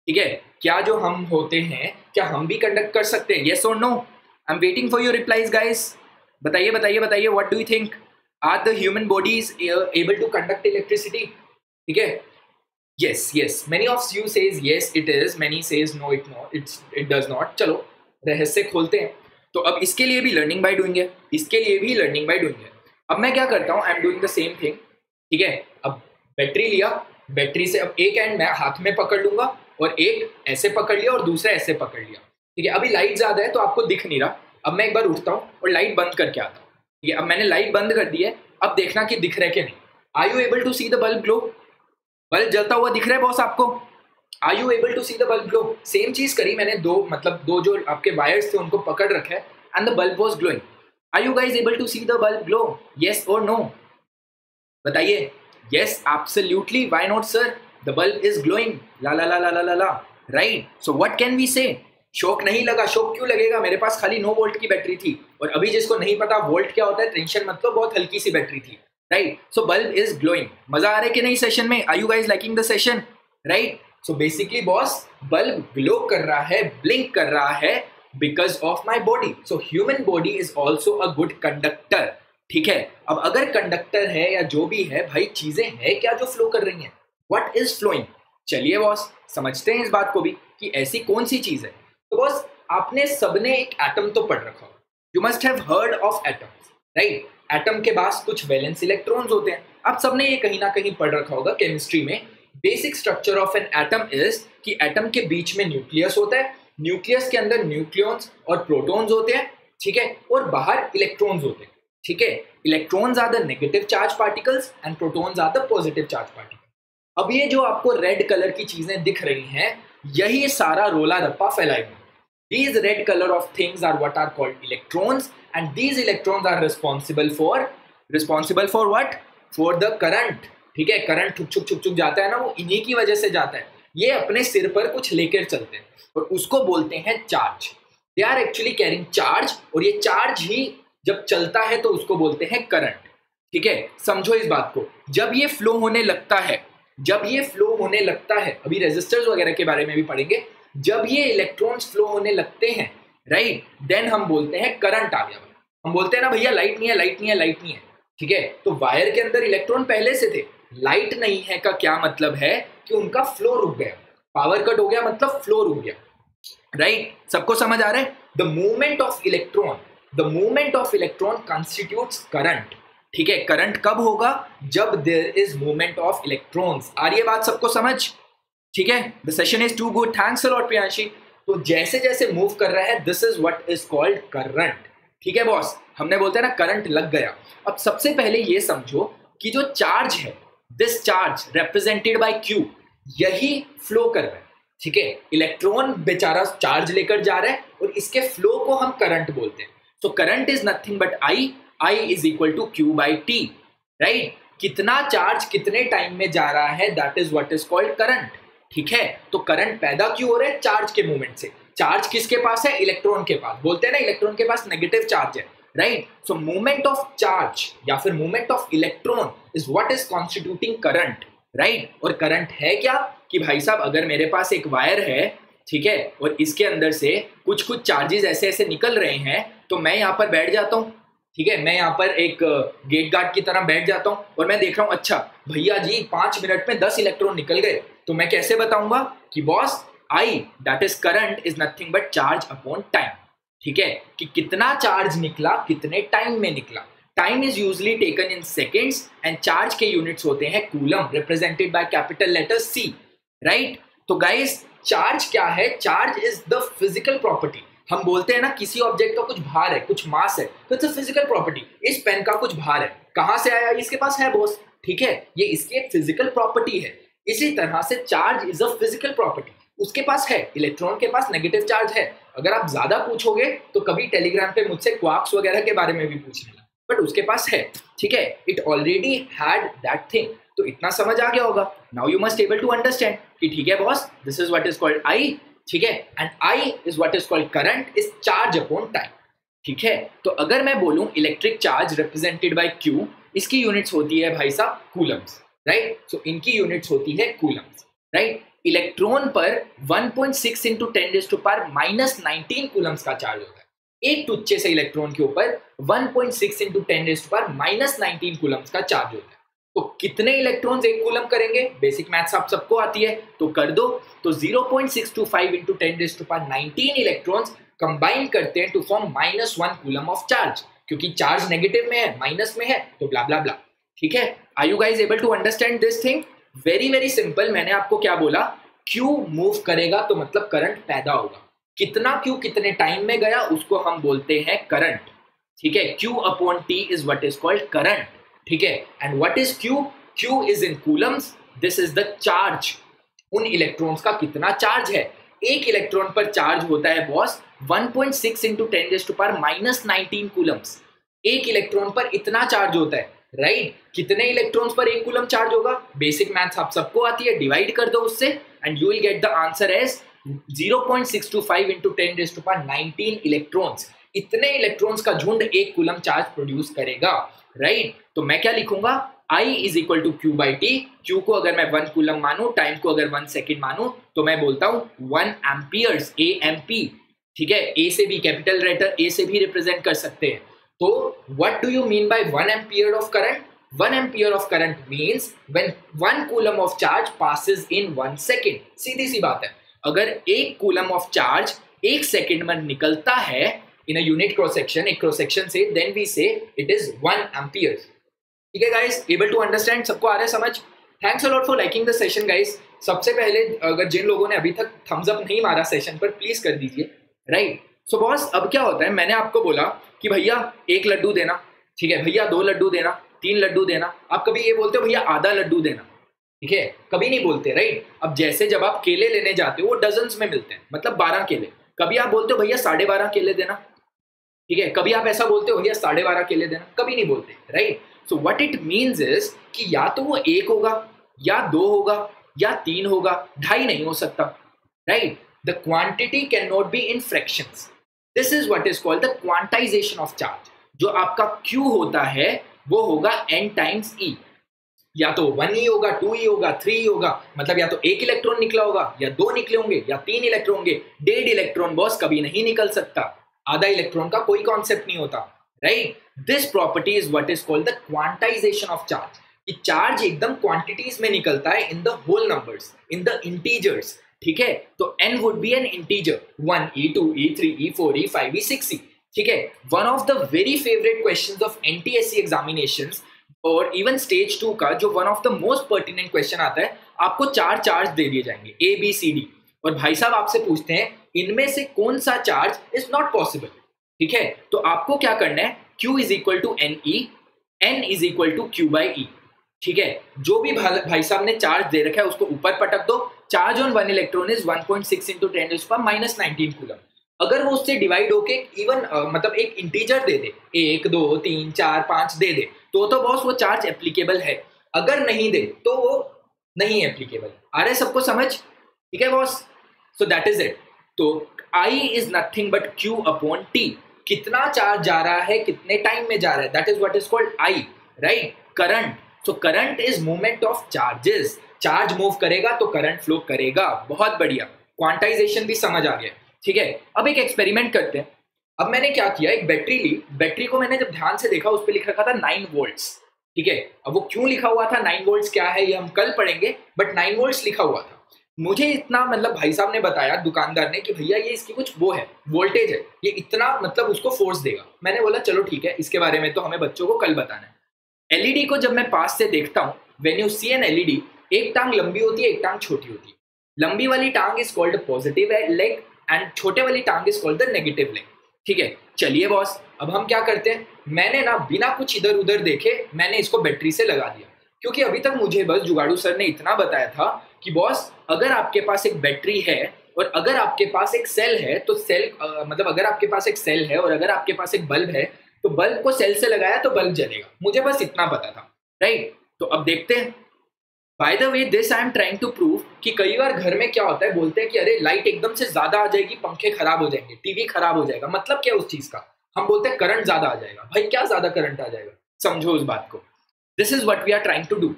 ठीक है? क्या जो हम होते हैं, क्या हम भी कंडक्ट कर सकते हैं? येस और no I am waiting for your replies guys बताइए बताइए बताइए what do you think are the human body is able to conduct electricity ठीक है yes yes. Many of you says yes it is many says no it no it's it does not चलो, रहस्य खोलते हैं। तो अब इसके लिए भी लर्निंग बाय डूइंग है। इसके लिए भी लर्निंग बाय डूइंग है। अब मैं क्या करता हूँ? I am doing the same thing ठीक है? अब बैटरी लिया। बैटरी से अब एक एंड मैं हाथ में पकड़ लूँगा और एक ऐसे पकड़ लिया और दूसरा ऐसे पकड़ लिया। ठीक है? अभी लाइट ज़्यादा है तो आपको दिख नहीं रहा। अब मैं एक बार उठता हूँ और लाइट बंद करके आता हूँ। है अब मैंने लाइट बंद कर दी है, अब देखना कि दिख रहा है कि नहीं। Are you able to see the bulb glow bulb जलता हुआ दिख रहा है बॉस आपको? Are you able to see the bulb glow same चीज़ करी मैंने, दो मतलब दो जो आपके वायर्स थे उनको पकड़ रखे and the bulb was glowing are you guys able to see the bulb glow yes और नो बताइए। Yes absolutely why not sir the bulb is glowing la la la la la la right so what can we say shock नहीं लगा, शौक क्यों लगेगा? मेरे पास खाली no volt की बैटरी थी। और अभी जिसको नहीं पता वोल्ट क्या होता है टेंशन मतलब बहुत हल्की सी बैटरी थी। Right so bulb is glowing मज़ा आ रहा है कि नहीं सेशन में? Are you guys liking the session right so basically boss bulb glow कर रहा है ब्लिंक कर रहा है because of my body so human body is also a good conductor ठीक है? अब अगर कंडक्टर है या जो भी है, भाई, चीज़ें हैं क्या जो फ्लो कर रही हैं? वट इज़ फ्लोइंग चलिए बॉस समझते हैं इस बात को भी कि ऐसी कौन सी चीज़ है? बॉस आपने सबने एक एटम तो पढ़ रखा you must have heard of atoms right atom के पास कुछ वैलेंस इलेक्ट्रॉन्स होते हैं। आप सबने ये कहीं ना कहीं पढ़ रखा होगा केमिस्ट्री में। Basic structure of an atom is कि एटम के बीच में न्यूक्लियस होता है। न्यूक्लियस के अंदर न्यूक्लियंस और प्रोटॉन्स होते हैं, ठीक है? और बाहर इलेक्ट्रॉन्स होते हैं, ठीक है? Electrons are the negative charge particles and protons are the positive charge particle अब ये जो आपको रेड कलर की चीज़ें दिख रही हैं, यही सारा रोला रप्पा फैलाए हुए These red color of things are what are called electrons, and these electrons are responsible for responsible for what? For the current. ठीक है? करंट छुक छुक छुक छुक जाता है ना, वो इन्हीं की वजह से जाता है। ये अपने सिर पर कुछ लेकर चलते हैं, और उसको बोलते हैं charge. They are actually carrying charge और ये चार्ज ही जब चलता है तो उसको बोलते हैं करंट ठीक है? समझो इस बात को। जब ये फ्लो होने लगता है, जब ये फ्लो होने लगता है, अभी रेजिस्टर्स वगैरह के बारे में भी पढ़ेंगे जब ये इलेक्ट्रॉन्स फ्लो होने लगते हैं राइट देन हम बोलते हैं करंट आ गया। हम बोलते हैं ना, भैया लाइट नहीं है लाइट नहीं है लाइट नहीं है। ठीक है? तो वायर के अंदर इलेक्ट्रॉन पहले से थे। लाइट नहीं है का क्या मतलब है कि उनका फ्लो रुक गया। पावर कट हो गया मतलब फ्लो रुक गया। Right right? सबको समझ आ रहा है? The movement of electron the movement of electron constitute current ठीक है? करंट कब होगा? जब there is movement of electrons आ रही है बात सबको समझ? ठीक है? The session is too good thanks a lot Priyanshi तो जैसे जैसे मूव कर रहा है this is what is called current ठीक है बॉस हमने बोलते हैं ना करंट लग गया। अब सबसे पहले ये समझो कि जो चार्ज है this charge represented by Q यही फ्लो कर रहा है। ठीक है? इलेक्ट्रॉन बेचारा चार्ज लेकर जा रहा है और इसके फ्लो को हम करंट बोलते हैं। So current is nothing but I I is equal to Q by T right कितना चार्ज कितने टाइम में जा रहा है that is what is called current ठीक है? तो करंट पैदा क्यों हो रहा है? चार्ज के मूवमेंट से। चार्ज किसके पास है? इलेक्ट्रॉन के पास। बोलते हैं ना इलेक्ट्रॉन के पास नेगेटिव चार्ज है right so movement of charge या फिर movement of electron is what is constituting current right और करंट है क्या? कि भाई साहब, अगर मेरे पास एक वायर है, ठीक है? और इसके अंदर से कुछ कुछ चार्जेस ऐसे ऐसे निकल रहे हैं तो मैं यहाँ पर बैठ जाता हूँ, ठीक है? मैं यहाँ पर एक गेट गार्ड की तरह बैठ जाता हूँ और मैं देख रहा हूँ अच्छा भैया जी, पाँच मिनट में दस इलेक्ट्रॉन निकल गए। तो मैं कैसे बताऊँगा कि boss I that is current is nothing but charge upon time ठीक है? कि कितना चार्ज निकला, कितने टाइम में निकला। Time is usually taken in seconds and charge के यूनिट्स होते हैं coulomb represented by capital letter C right तो गाइस चार्ज क्या है? Charge is the physical property हम बोलते हैं ना, किसी ऑब्जेक्ट का कुछ भार है, कुछ मास है तो इट्स फ़िज़िकल प्रॉपर्टी इस पेन का कुछ भार है। कहाँ से आया? इसके पास है बॉस ठीक है? ये इसकी एक फ़िज़िकल प्रॉपर्टी है। इसी तरह से charge is a physical property उसके पास है इलेक्ट्रॉन के पास नेगेटिव चार्ज है। अगर आप ज़्यादा पूछोगे तो कभी टेलीग्राम पे मुझसे क्वार्क्स वगैरह के बारे में भी पूछ लेना बट उसके पास है, ठीक है? It already had that thing तो इतना समझ आ गया होगा। Now you must able to understand कि ठीक है boss this is what is called I ठीक है? And I is what is called current is charge upon time ठीक है? तो अगर मैं बोलूँ electric charge represented by Q इसकी यूनिट्स होती है भाई साहब कूलम्स राइट सो इनकी यूनिट्स होती है कूलम्स राइट इलेक्ट्रॉन पर 1.6 point six into ten to power minus nineteen coulombs का चार्ज होता है। एक टुच्चे से इलेक्ट्रॉन के ऊपर 1.6 point six into ten to power minus nineteen coulombs का चार्ज होता है। तो कितने इलेक्ट्रॉन्स एक कूलम करेंगे? बेसिक मैथ्स आप सबको आती है। तो कर दो। तो 0.625 point six two five into ten to power nineteen electrons combine करते हैं to form minus one coulomb of charge क्योंकि चार्ज नेगेटिव में है माइनस में है तो ब्ला ब्ला ब्ला ठीक है? Are you guys able to understand this thing very very simple मैंने आपको क्या बोला? क्यू मूव करेगा तो मतलब करंट पैदा होगा। कितना क्यू कितने टाइम में गया, उसको हम बोलते हैं करंट ठीक है? Q upon T is what is called current ठीक है? And what is Q Q is in coulombs this is the charge उन इलेक्ट्रॉन्स का कितना चार्ज है? एक इलेक्ट्रॉन पर चार्ज होता है boss 1.6 point six into ten to power minus nineteen coulombs एक इलेक्ट्रॉन पर इतना चार्ज होता है। Right right? कितने इलेक्ट्रॉन्स पर एक कूलम चार्ज होगा? बेसिक मैथ्स आप सबको आती है डिवाइड कर दो उससे and you will get the answer as 0.625 into 10 raised to power 19 electrons इतने इलेक्ट्रॉन्स का झुंड एक कूलम चार्ज प्रोड्यूस करेगा। Right right? तो मैं क्या लिखूँगा? I is equal to Q by T Q को अगर मैं वन कूलम मानू टाइम को अगर वन सेकेंड मानू तो मैं बोलता हूँ one amperes A M P ठीक है? ए से भी कैपिटल लेटर ए से भी रिप्रेजेंट कर सकते हैं। तो what do you mean by one ampere of current one ampere of current means when one coulomb of charge passes in one second सीधी सी बात है। अगर एक कूलम ऑफ़ चार्ज एक सेकेंड में निकलता है in a unit cross section एक क्रॉस सेक्शन से then we say it is one ampere ठीक है गाइस एबल टू अंडरस्टैंड सबको आ रहा है समझ? Thanks a lot for liking the session guys सबसे पहले, अगर जिन लोगों ने अभी तक थम्स अप नहीं मारा सेशन पर प्लीज़ कर दीजिए। राइट सो बॉस अब क्या होता है? मैंने आपको बोला कि भैया, एक लड्डू देना, ठीक है? भैया, दो लड्डू देना, तीन लड्डू देना। आप कभी ये बोलते हो, भैया, आधा लड्डू देना। ठीक है? कभी नहीं बोलते राइट अब जैसे जब आप केले लेने जाते हो, वो डजन में मिलते हैं मतलब बारह केले। कभी आप बोलते हो, भैया, साढ़े बारह केले देना। ठीक है? कभी आप ऐसा बोलते हो, भैया, साढ़े बारह केले देना। कभी नहीं बोलते right so what it means is कि या तो वो एक होगा, या दो होगा, या तीन होगा, ढाई नहीं हो सकता right the quantity can not be in fractions this is what is called the quantization of charge जो आपका क्यू होता है, वो होगा एन टाइम्स ई या तो वन ही होगा टू ही होगा थ्री ही होगा मतलब या तो एक इलेक्ट्रॉन निकला होगा, या दो निकले होंगे, या तीन इलेक्ट्रॉन होंगे, डेढ़ इलेक्ट्रॉन बॉस कभी नहीं निकल सकता। आधा इलेक्ट्रॉन का कोई कॉन्सेप्ट नहीं होता right this property is what is called the quantization of charge कि चार्ज एकदम क्वांटिटीज में निकलता है in the whole numbers in the integers ठीक है? तो n would be an integer one e two e three e four e five e six e ठीक है? One of the very favourite question of NTSE examination और even stage two का, जो one of the most pertinent question आता है, आपको चार charge दे दिए जाएँगे ए बी सी डी और भाई साहब आपसे पूछते हैं, इनमें से कौन सा चार्ज इज़ नॉट पॉसिबल ठीक है? तो आपको क्या करना है? Q is equal to n e n is equal to Q by e ठीक है? जो भी भाई साहब ने चार्ज दे रखा है, उसको ऊपर पटक दो। Charge on one electron is 1.6 point six into ten पर माइनस नाइनटीन कूलम अगर वो उससे डिवाइड होके इवन मतलब एक इंटीजर दे दे, एक, दो, तीन, चार, पाँच दे दे तो तो बॉस वो चार्ज एप्लीकेबल है। अगर नहीं दे तो वो नहीं एप्लीकेबल आ रहे सबको समझ? ठीक है boss so that is it तो I is nothing but Q upon T कितना चार्ज जा रहा है, कितने टाइम में जा रहा है? That is what is called I right current so current is movement of charges charge move करेगा तो करंट फ्लो करेगा बहुत बढ़िया। क्वांटाइजेशन भी समझ आ गया। ठीक है? अब एक एक्सपेरिमेंट करते हैं। अब मैंने क्या किया? एक बैटरी ली। बैटरी को मैंने जब ध्यान से देखा, उस पर लिख रखा था नाइन वोल्ट्स ठीक है? अब वो क्यों लिखा हुआ था? नाइन वोल्ट्स क्या है? ये हम कल पढ़ेंगे। बट नाइन वोल्ट्स लिखा हुआ था। मुझे इतना मतलब भाई साहब ने बताया, दुकानदार ने, कि भैया ये इसकी कुछ वो है वोल्टेज है। ये इतना मतलब उसको फोर्स देगा। मैंने बोला, चलो ठीक है, इसके बारे में तो हमें बच्चों को कल बताना है। एलईडी को जब मैं पास से देखता हूँ when you see an LED एक टांग लंबी होती है एक टांग छोटी होती है। लंबी वाली टांग is called positive leg and छोटे वाली टांग is called the negative leg ठीक है? चलिए बॉस अब हम क्या करते हैं? मैंने ना बिना कुछ इधर उधर देखे मैंने इसको बैटरी से लगा दिया। क्योंकि अभी तक मुझे बस जुगाड़ू सर ने इतना बताया था कि बॉस अगर आपके पास एक बैटरी है और अगर आपके पास एक सेल है तो सेल आ, मतलब अगर आपके पास एक सेल है और अगर आपके पास एक बल्ब है तो बल्ब को सेल से लगाया तो बल्ब जलेगा। मुझे बस इतना पता था राइट तो अब देखते हैं। By the way this I am trying to prove कि कई बार घर में क्या होता है, बोलते हैं कि अरे लाइट एकदम से ज़्यादा आ जाएगी, पंखे खराब हो जाएँगे टीवी खराब हो जाएगा। मतलब क्या उस चीज़ का? हम बोलते हैं करंट ज़्यादा आ जाएगा। भाई, क्या ज़्यादा करंट आ जाएगा? समझो उस बात को। This is what we are trying to do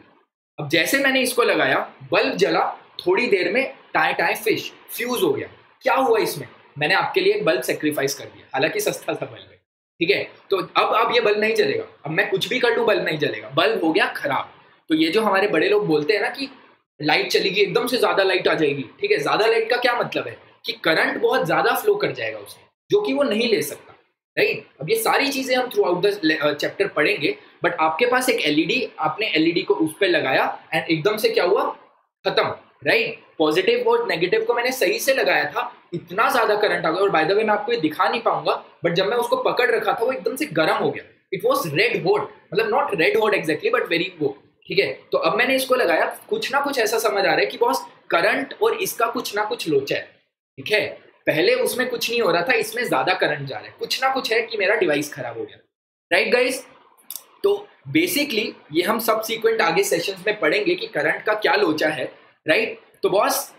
अब जैसे मैंने इसको लगाया, बल्ब जला, थोड़ी देर में टाए टाए फ़िश फ्यूज हो गया। क्या हुआ इसमें? मैंने आपके लिए एक बल्ब सेक्रीफाइस कर दिया। हालाँकि सस्ता था बल्ब ठीक है? तो अब अब ये बल्ब नहीं चलेगा अब मैं कुछ भी कर लूँ बल्ब नहीं चलेगा बल्ब हो गया खराब। तो ये जो हमारे बड़े लोग बोलते हैं ना कि लाइट चलेगी, एकदम से ज़्यादा लाइट आ जाएगी, ठीक है? ज़्यादा लाइट का क्या मतलब है? कि करंट बहुत ज़्यादा फ्लो कर जाएगा उसमें जो कि वो नहीं ले सकता, राइट? अब ये सारी चीज़ें हम थ्रू आउट द चैप्टर पढ़ेंगे बट आपके पास एक एलईडी आपने एलईडी को उस पर लगाया एंड एकदम से क्या हुआ? खत्म। राइट पॉजिटिव और नेगेटिव को मैंने सही से लगाया था, इतना ज़्यादा करंट आ गया। और बाय द वे मैं आपको ये दिखा नहीं पाऊँगा बट जब मैं उसको पकड़ रखा था, वो एकदम से गर्म हो गया। इट वॉज़ रेड हॉट मतलब not red hot exactly but very वो ठीक है? तो अब मैंने इसको लगाया, कुछ ना कुछ ऐसा समझ आ रहा है कि बॉस करंट और इसका कुछ ना कुछ लोचा है। ठीक है? पहले उसमें कुछ नहीं हो रहा था, इसमें ज़्यादा करंट जा रहा है। कुछ ना कुछ है कि मेरा डिवाइस खराब हो गया। राइट गाइस तो बेसिकली ये हम सब सीक्वेंट आगे सेशंस में पढ़ेंगे कि करंट का क्या लोचा है। राइट तो बॉस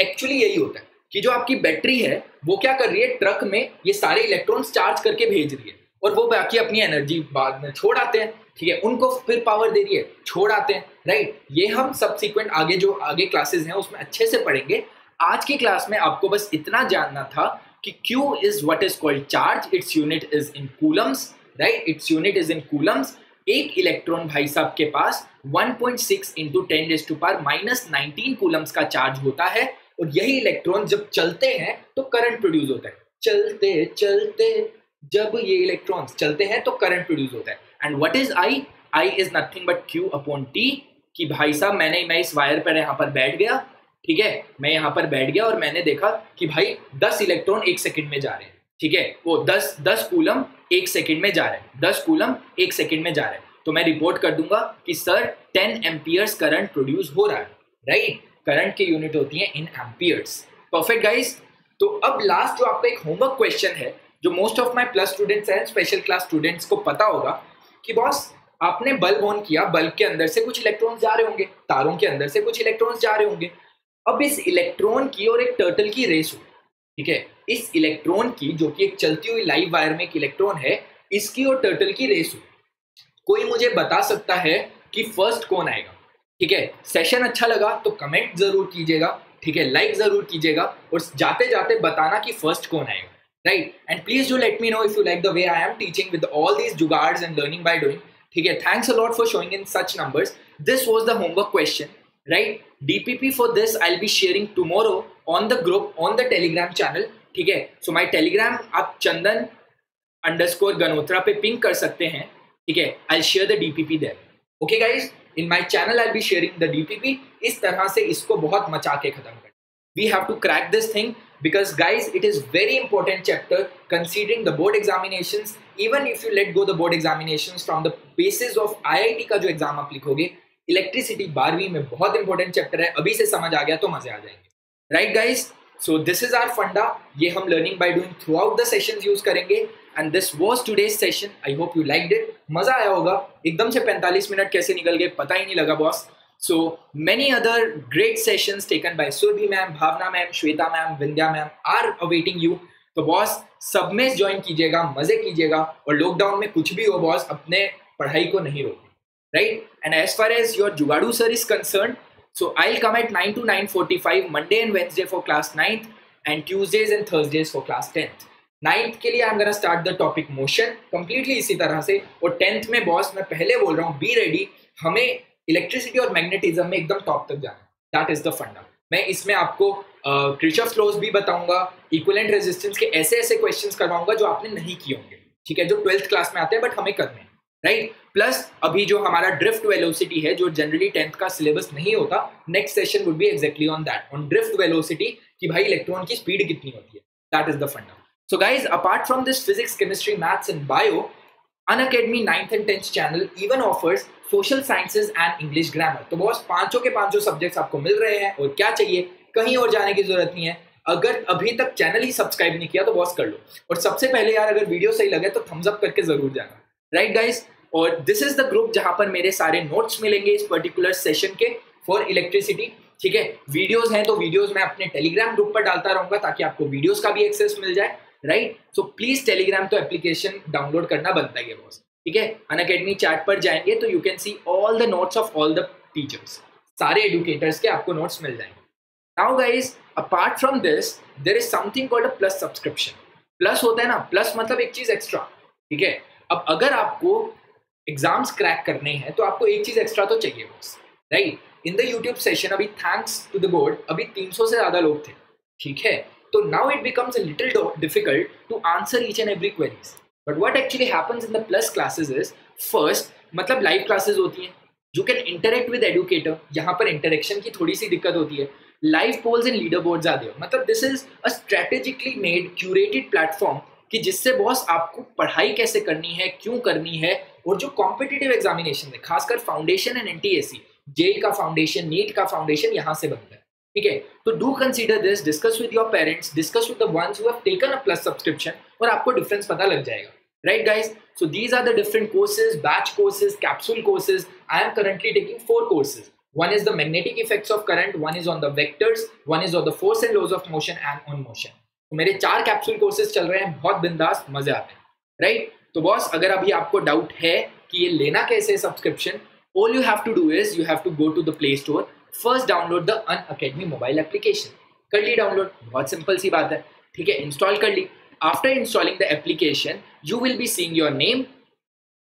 एक्चुअली यही होता है कि जो आपकी बैटरी है, वो क्या कर रही है? ट्रक में ये सारे इलेक्ट्रॉन्स चार्ज करके भेज रही है। और वो बाकी अपनी एनर्जी बाद में छोड़ आते हैं। ठीक है? उनको फिर पावर दे रही है। छोड़ आते हैं। राइट ये हम सब्सिक्वेंट आगे जो, आगे क्लासेस हैं, उसमें अच्छे से पढ़ेंगे। आज की क्लास में आपको बस इतना जानना था कि Q is what is called charge its unit is in coulombs right its unit is in coulombs एक इलेक्ट्रॉन भाई साहब के पास 1.6 point six into ten days to power minus nineteen coulombs का चार्ज होता है। और यही इलेक्ट्रॉन जब चलते हैं तो करंट प्रोड्यूस होता है। चलते चलते, जब ये इलेक्ट्रॉन्स चलते हैं तो करंट प्रोड्यूस होता है। And what is I I is nothing but Q upon T कि भाई साहब, मैंने, मैं इस वायर पर यहाँ पर बैठ गया, ठीक है? मैं यहाँ पर बैठ गया और मैंने देखा कि भाई दस इलेक्ट्रॉन एक सेकेंड में जा रहे हैं, ठीक है? वो दस दस कूलम एक सेकंड में जा रहे हैं। दस कूलम एक सेकंड में जा रहे हैं। तो मैं रिपोर्ट कर दूँगा कि sir ten amperes current produce हो रहा है। राइट करंट की यूनिट होती है इन एम्पियर्स परफेक्ट गाइस तो अब लास्ट जो आपका एक होमवर्क क्वेश्चन है, जो most of my plus students हैं स्पेशल क्लास स्टूडेंट्स को पता होगा कि बॉस आपने बल्ब ऑन किया बल्ब के अंदर से कुछ इलेक्ट्रॉन्स जा रहे होंगे, तारों के अंदर से कुछ इलेक्ट्रॉन्स जा रहे होंगे। अब इस इलेक्ट्रॉन की और एक टर्टल की रेस हो ठीक है? इस इलेक्ट्रॉन की, जो कि एक चलती हुई लाइव वायर में एक इलेक्ट्रॉन है, इसकी और टर्टल की रेस हो। कोई मुझे बता सकता है कि फ़र्स्ट कौन आएगा? ठीक है सेशन अच्छा लगा तो कमेंट ज़रूर कीजिएगा, ठीक है लाइक ज़रूर कीजिएगा और जाते जाते बताना कि फ़र्स्ट कौन आएगा। Right and please do let me know if you like the way I am teaching with all these जुगार्ड्स and learning by doing ठीक है thanks a lot for showing in such numbers this was the homework question right DPP for this I will be sharing tomorrow on the group on the Telegram channel ठीक है? सो माई Telegram आप चंदन underscore Ganotra पे pink कर सकते हैं, ठीक है? I share the DPP there okay guys in my channel I be sharing the DPP इस तरह से इसको बहुत मचा के खत्म कर we have to crack this thing because guys, it is very important chapter considering the board examinations. Even if you let go the board examinations from the basis of IIT का जो एग्ज़ाम आप लिखोगे electricity बारहवीं में बहुत important chapter है। अभी से समझ आ गया तो मज़े आ जाएँगे। Right guys so this is our funda ये हम learning by doing throughout the session use करेंगे. And this was today's session I hope you like it मज़ा आया होगा. एकदम से 45 मिनट कैसे निकल गए पता ही नहीं लगा boss So many other great sessions taken by Surbhi ma'am, Bhavna ma'am, Shweta ma'am, Vindya ma'am are awaiting you. तो बॉस सब में ज्वाइन कीजिएगा मज़े कीजिएगा. और लॉकडाउन में कुछ भी हो बॉस अपने पढ़ाई को नहीं रोके right and as far as your जुगाड़ू sir is concern so I come at 9 to 9:45 Monday and Wednesday for class 9th and Tuesdays and Thursdays for class 10th ninth के लिए am gonna start the topic motion completely इसी तरह से। और tenth में boss मैं पहले बोल रहा हूँ बी रेडी हमें इलेक्ट्रिसिटी और मैग्नेटिज्म में एकदम टॉप तक जाना दैट इज़ द फंडा मैं इसमें आपको क्रिचर फ्लोज भी बताऊँगा इक्वलेंट रेजिस्टेंस के ऐसे ऐसे क्वेश्चंस करवाऊँगा जो आपने नहीं किए होंगे। ठीक है? जो ट्वेल्थ क्लास में आते हैं बट हमें करने हैं। राइट प्लस अभी जो हमारा ड्रिफ्ट वेलोसिटी है, जो जनरली टेंथ का सिलेबस नहीं होता next session would be exactly on that on drift velocity कि भाई इलेक्ट्रॉन की स्पीड कितनी होती है। That is the funda so guys apart from this physics chemistry maths and bio Unacademy 9th and 10th channel even offers social sciences and English grammar. तो boss पाँचों के पाँचों सब्जेक्ट्स आपको मिल रहे हैं और क्या चाहिए? कहीं और जाने की ज़रूरत नहीं है। अगर अभी तक चैनल ही सब्सक्राइब नहीं किया तो बॉस कर लो। और सबसे पहले यार, अगर वीडियो सही लगे तो थम्स अप करके ज़रूर जाना। राइट गाइस और दिस इज़ द ग्रुप जहाँ पर मेरे सारे नोट्स मिलेंगे इस पर्टिकुलर सेशन के फॉर इलेक्ट्रिसिटी ठीक है? वीडियोस हैं तो वीडियोस मैं अपने टेलीग्राम ग्रुप पर डालता रहूँगा ताकि आपको वीडियोस का भी एक्सेस मिल जाए राइट सो प्लीज़ टेलीग्राम तो एप्लीकेशन डाउनलोड करना बनता है बॉस ठीक है? अन अकेडमी चैट पर जाएँगे तो you can see all the notes of all the teachers सारे एडुकेटर्स के आपको नोट्स मिल जाएँगे। Now guys apart from this there is something called a plus subscription plus होता है ना प्लस मतलब एक चीज़ एक्स्ट्रा ठीक है? अब अगर आपको एग्ज़ाम्स क्रैक करने हैं तो आपको एक चीज़ एक्स्ट्रा तो चाहिए बस right in the YouTube session अभी थैंक्स टू द गोड अभी 300 से ज़्यादा लोग थे, ठीक है? तो now it becomes a little difficult to answer each and every queries but what actually happens in the plus classes is first मतलब लाइव क्लासेस होती हैं you can interact with educator यहाँ पर इंटरेक्शन की थोड़ी सी दिक्कत होती है। Live polls and leader board आते हो मतलब this is a strategically made curated platform कि जिससे बॉस आपको पढ़ाई कैसे करनी है, क्यों करनी है और जो कॉम्पिटेटिव एग्जामिनेशन है, खासकर फाउंडेशन एंड एनटीएससी जेई का फाउंडेशन नीट का फाउंडेशन यहाँ से बनता है। ठीक है? तो do consider this discuss with your parents discuss with the ones who have taken a plus subscription और आपको डिफरेंस पता लग जाएगा। Right guys so these are the different courses batch courses capsule courses I am currently taking four courses one is the magnetic effects of current, one is on the vectors, one is on the force and laws of motion and on motion. so mere char capsule courses chal rahe hain bahut bindaas mazaa aate hain right? तो boss अगर अभी आपको doubt है कि ये लेना कैसे subscription all you have to do is you have to go to the Play Store first download the Unacademy mobile application कर ली डाउनलोड बहुत सिंपल सी बात है, ठीक है इंस्टॉल कर ली। After installing the application you will be seeing your name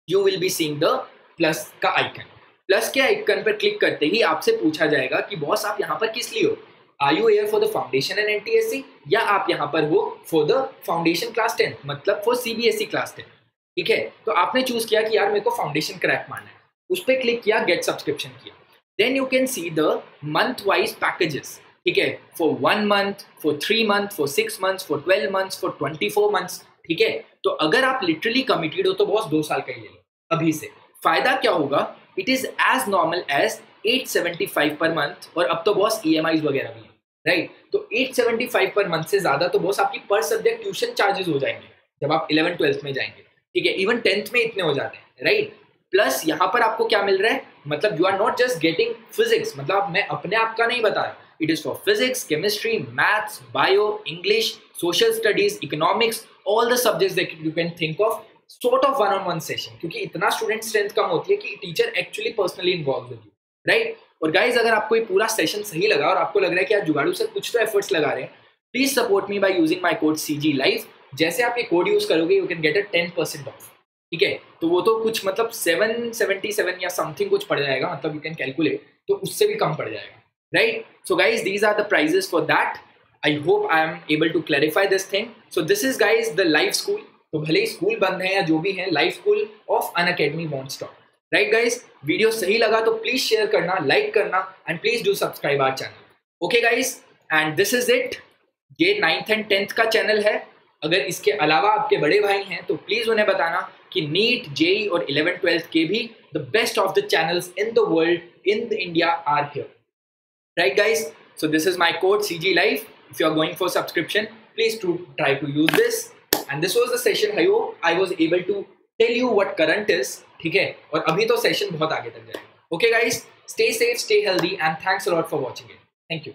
you will be seeing the plus का icon plus के आइकन पर क्लिक करते ही आपसे पूछा जाएगा कि बॉस आप यहाँ पर किस लिए हो? Are you here for the foundation and NTSE या आप यहाँ पर हो for the foundation class ten मतलब फॉर सीबीएसई क्लास टेन ठीक है? तो आपने चूज़ किया कि यार मेरे को फाउंडेशन क्रैक मारना है। उस पर क्लिक किया गेट सब्सक्रिप्शन किया। Then you can see the month wise packages ठीक है? For one month for three month for six months for twelve months for twenty four months ठीक है? तो अगर आप लिटरली कमिटेड हो तो बॉस दो साल का ही ले लो, अभी से। फ़ायदा क्या होगा? It is as normal as 875 per month और अब तो बॉस ई वगैरह भी है राइट तो 875 पर मंथ से ज़्यादा तो बॉस आपकी पर सब्जेक्ट ट्यूशन चार्जेस हो जाएँगे, जब आप इलेवन ट्वेल्थ में जाएँगे। ठीक है इवन टेंथ में इतने हो जाते हैं राइट प्लस यहाँ पर आपको क्या मिल रहा है? मतलब you are not just getting physics मतलब मैं अपने आप का नहीं बता रहा it is for physics chemistry maths bio English social studies economics all the subjects that you can think of sort of one on one session क्योंकि इतना स्टूडेंट स्ट्रेंथ कम होती है कि teacher actually personally involve you right और guys अगर आपको ये पूरा सेशन सही लगा और आपको लग रहा है कि आप जुगाड़ू से कुछ तो एफर्ट्स लगा रहे हैं please support me by using my code C G live जैसे आप ये कोड यूज़ करोगे you can get a ten percent off ठीक है? तो वो तो कुछ मतलब सेवन सेवेंटी सेवन या समथिंग कुछ पड़ जाएगा मतलब यू कैन कैलकुलेट तो उससे भी कम पड़ जाएगा right so guys these are the prices for that I hope I am able to clarify this thing so this is guys the live school तो भले ही स्कूल बंद है या जो भी है life school of Unacademy won't stop right guys video सही लगा तो प्लीज़ शेयर करना लाइक करना and please do subscribe our channel okay guys and this is it ये नाइन्थ एंड टेंथ का चैनल है. अगर इसके अलावा आपके बड़े भाई हैं तो प्लीज़ उन्हें बताना कि नीट जेई और इलेवन ट्वेल्थ के भी the best of the channels in the world in the India are here right guys so this is my code C G life if you are going for subscription please to try to use this and this was the session I hope I was able to tell you what current is ठीक है? और अभी तो session बहुत आगे तक जाएगा। Okay guys, stay safe stay healthy and thanks lot for watching it. Thank you.